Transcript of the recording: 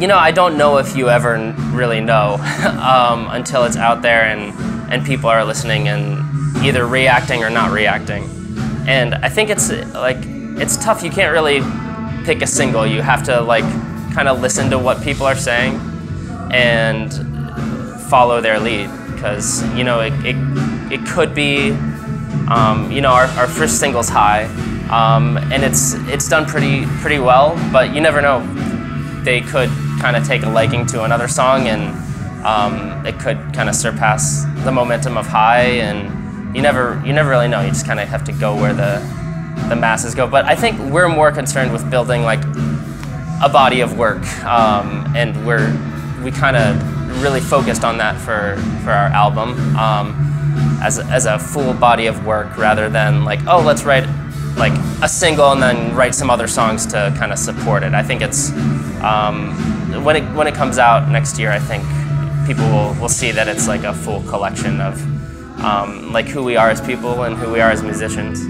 you know, I don't know if you ever really know um, until it's out there and, and people are listening and either reacting or not reacting. And I think it's like, it's tough. You can't really pick a single. You have to like kind of listen to what people are saying and follow their lead because, you know, it, it, it could be, um, you know, our, our first single's high. Um, and it's it's done pretty pretty well, but you never know they could kind of take a liking to another song and um, it could kind of surpass the momentum of high and you never you never really know. You just kind of have to go where the the masses go. But i think we're more concerned with building like a body of work um, and we're we kind of really focused on that for for our album um, as, as a full body of work rather than like oh let's write like a single and then write some other songs to kind of support it. I think it's um, when it when it comes out next year. I think people will, will see that it's like a full collection of um, like who we are as people and who we are as musicians.